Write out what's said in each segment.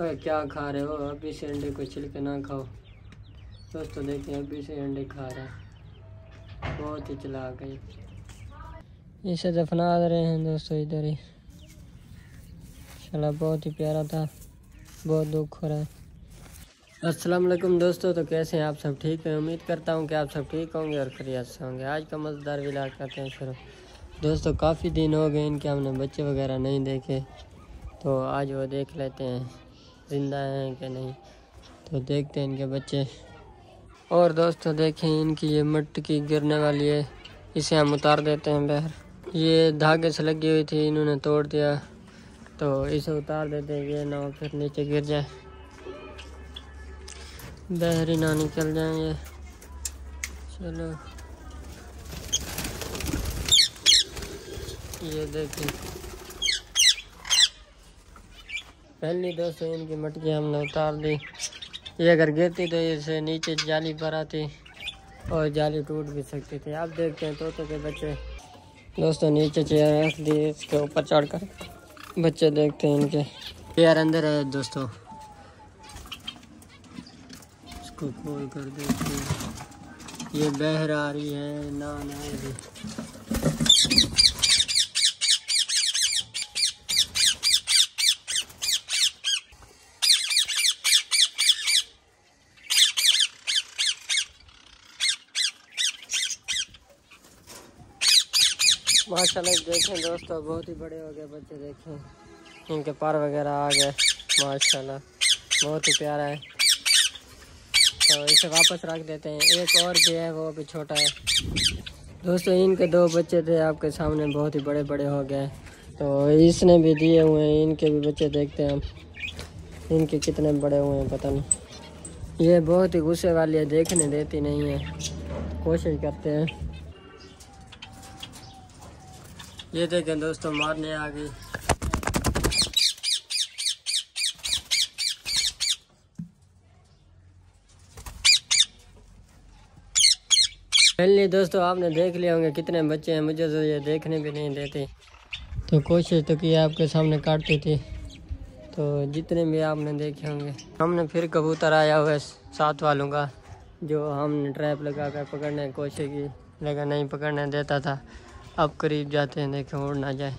अरे क्या खा रहे हो? अभी से अंडे को छिलके ना खाओ। दोस्तों, देखिए, अभी से अंडे खा रहे हैं। बहुत ही चला गई इसे दफना रहे हैं दोस्तों, इधर ही। चला बहुत ही प्यारा था, बहुत दुख हो रहा है। अस्सलाम वालेकुम दोस्तों तो कैसे हैं आप सब? ठीक हैं? उम्मीद करता हूँ कि आप सब ठीक होंगे और खरीद से होंगे। आज का मज़ेदार विलाग करते हैं शुरू। दोस्तों, काफ़ी दिन हो गए, इनके हमने बच्चे वगैरह नहीं देखे। तो आज वो देख लेते हैं। ज़िंदा हैं कि नहीं? तो देखते हैं इनके बच्चे। और दोस्तों, देखें इनकी ये मटकी गिरने वाली है। इसे हम उतार देते हैं बाहर। ये धागे से लगी हुई थी, इन्होंने तोड़ दिया। तो इसे उतार देते हैं, ये ना फिर नीचे गिर जाए। बहर ना निकल जाएँगे चलो। ये देखिए पहली दोस्तों इनकी मटकी हमने उतार दी। ये अगर गिरती तो इसे नीचे जाली पर आती और जाली टूट भी सकती थी। आप देखते हैं तोते के बच्चे। दोस्तों, नीचे चेयर रख दी, इसके ऊपर चढ़कर बच्चे देखते हैं इनके। चेयर अंदर है दोस्तों। इसको खोल कर देखते हैं। ये बहर आ रही है ना ना माशाल्लाह देखें दोस्तों, बहुत ही बड़े हो गए बच्चे देखें। इनके पार वगैरह आ गए, माशाल्लाह। बहुत ही प्यारा है। तो इसे वापस रख देते हैं। एक और भी है, वो भी छोटा है। दोस्तों, इनके दो बच्चे थे आपके सामने, बहुत ही बड़े बड़े हो गए। तो इसने भी दिए हुए हैं, इनके भी बच्चे देखते हैं। हम इनके कितने बड़े हुए हैं, पता नहीं। ये बहुत ही गुस्से वाली है देखने देती नहीं है। कोशिश करते हैं। ये देखें दोस्तों, मारने आ गई। पहले दोस्तों, आपने देख लिया होंगे कितने बच्चे हैं। मुझे तो ये देखने भी नहीं देते। तो कोशिश तो की आपके सामने काटती थी। तो जितने भी आपने देखे होंगे, हमने फिर कबूतर आया हुआ है साथ वालों का, जो हमने ट्रैप लगा कर पकड़ने की कोशिश की, लेकिन नहीं पकड़ने देता था। अब करीब जाते हैं, देखें, उड़ ना जाए।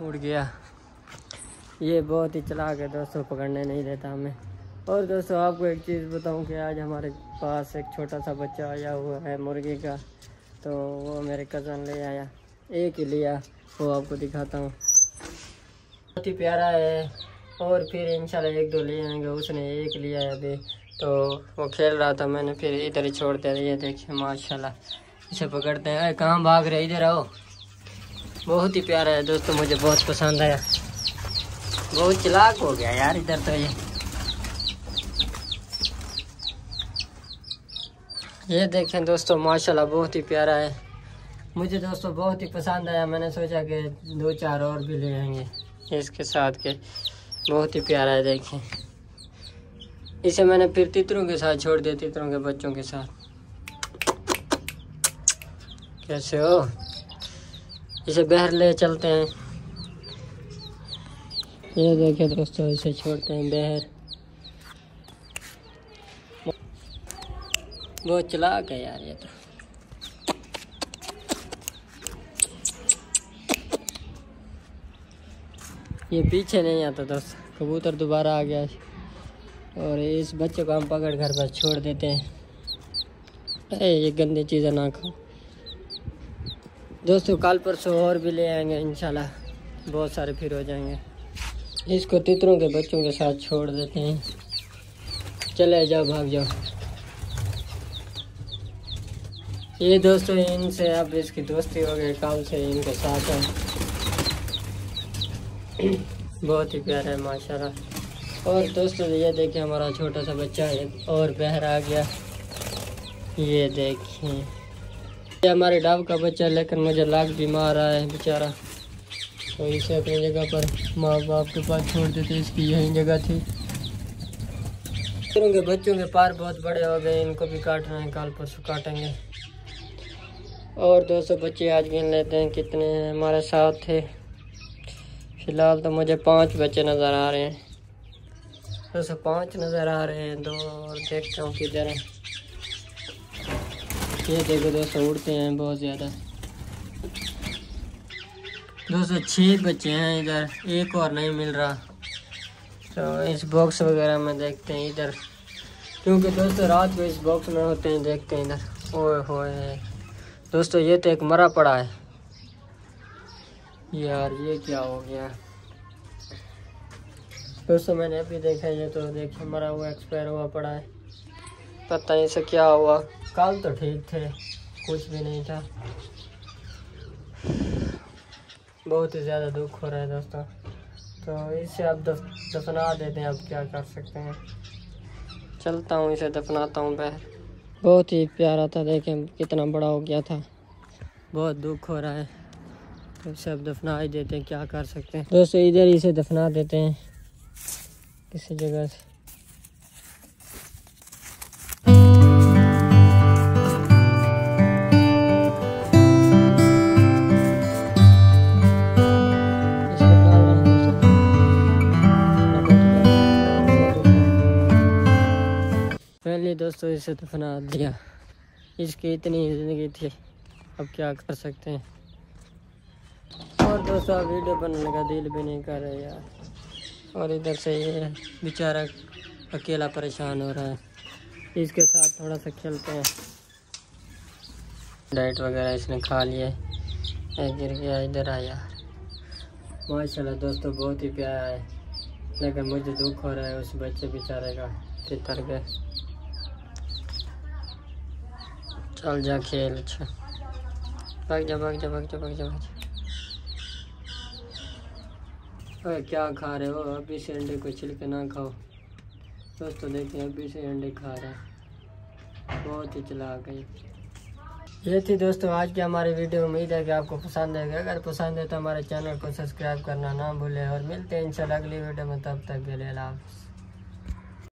उड़ गया। ये बहुत ही चलाक है, दोस्तों, पकड़ने नहीं देता हमें। और दोस्तों, आपको एक चीज़ बताऊँ कि आज हमारे पास एक छोटा सा बच्चा आया हुआ है मुर्गी का। तो वो मेरे कज़न ले आया। एक ही लिया, वो आपको दिखाता हूँ। बहुत ही प्यारा है। और फिर इंशाल्लाह एक दो ले आएँगे, उसने एक लिया है अभी। तो वो खेल रहा था मैंने, फिर इधर ही छोड़ दिया। ये देखिए, माशाल्लाह, इसे पकड़ते हैं। अरे, कहाँ भाग रहे इधर आओ। बहुत ही प्यारा है दोस्तों, मुझे बहुत पसंद आया। बहुत चलाक हो गया यार इधर तो ये। ये देखें दोस्तों, माशाल्लाह, बहुत ही प्यारा है। मुझे दोस्तों बहुत ही पसंद आया। मैंने सोचा कि दो चार और भी ले आएँगे इसके साथ के। बहुत ही प्यारा है, देखें। इसे मैंने फिर तितरों के साथ छोड़ दिया, तितरों के बच्चों के साथ। कैसे हो? इसे बहर ले चलते हैं। ये देखिए दोस्तों, इसे छोड़ते हैं बहर। बहुत चलाक है यार ये तो। ये पीछे नहीं आता दोस्त, कबूतर दोबारा आ गया और इस बच्चे को हम पकड़ घर पर छोड़ देते हैं। अरे ये गंदी चीज़ें ना खाओ। दोस्तों, कल परसों और भी ले आएँगे, इंशाल्लाह। बहुत सारे फिर हो जाएँगे। इसको तितरों के बच्चों के साथ छोड़ देते हैं। चले जाओ, भाग जाओ। ये दोस्तों, इनसे अब इसकी दोस्ती हो गई। कल से इनके साथ है। बहुत ही प्यारा है, माशाल्लाह। और दोस्तों, ये देखिए हमारा छोटा सा बच्चा और बहर आ गया। ये देखिए। ये हमारे डाव का बच्चा, लेकिन मुझे लाख बीमार रहा है बेचारा। तो इसे अपनी जगह पर माँ बाप के पास छोड़ देते, इसकी यही जगह थी। के बच्चों के पार बहुत बड़े हो गए, इनको भी काट रहे हैं, कल परसों काटेंगे। और दोस्तों, बच्चे आज गिन लेते हैं कितने हमारे साथ थे। फ़िलहाल तो मुझे पाँच बच्चे नज़र आ रहे हैं। दोस्तों पाँच नज़र आ रहे हैं, दो और देखता हूँ किधर है ये देखो दोस्तों, उड़ते हैं बहुत ज़्यादा। दोस्तों छः बच्चे हैं इधर, एक और नहीं मिल रहा। तो इस बॉक्स वगैरह में देखते हैं इधर। क्योंकि दोस्तों, रात को इस बॉक्स में होते हैं, देखते हैं इधर। ओए होए। दोस्तों, ये तो एक मरा पड़ा है। यार, ये क्या हो गया? दोस्तों मैंने अभी देखा ये तो देखिए मरा हुआ एक्सपायर हुआ पड़ा है। पता नहीं से क्या हुआ। कल तो ठीक थे, कुछ भी नहीं था। बहुत ही ज़्यादा दुख हो रहा है दोस्तों। तो इसे आप दफना देते हैं, आप क्या कर सकते हैं। चलता हूँ, इसे दफनाता हूँ, बहर। बहुत ही प्यारा था, देखें कितना बड़ा हो गया था। बहुत दुख हो रहा है। तो इसे अब दफना ही देते हैं, क्या कर सकते हैं। दोस्तों, इधर इसे दफना देते हैं। किसी जगह से। पहले दोस्तों इसे दफना दिया। इसकी इतनी ज़िंदगी थी। अब क्या कर सकते हैं? और दोस्तों वीडियो बनाने का दिल भी नहीं कर रहे यार। और इधर से ये बेचारा अकेला परेशान हो रहा है। इसके साथ थोड़ा सा खेलते हैं। डाइट वगैरह इसने खा लिया गिर गया, इधर आया। माशाल्लाह दोस्तों, बहुत ही प्यारा है। लेकिन मुझे दुख हो रहा है उस बच्चे बेचारे का तितर गए। चल जा खेल अच्छा। भाग जा भाग जा भाग जा भाग जा भाग जा अरे क्या खा रहे हो? अभी से अंडे को छिलके ना खाओ। दोस्तों, देखिए अभी से अंडे खा रहे बहुत ही चला गई ये। थी दोस्तों, आज की हमारी वीडियो उम्मीद है कि आपको पसंद आएगा। अगर पसंद है तो हमारे चैनल को सब्सक्राइब करना ना भूले। और मिलते हैं, इंशाल्लाह, अगली वीडियो में। तब तक के लिए हाफ़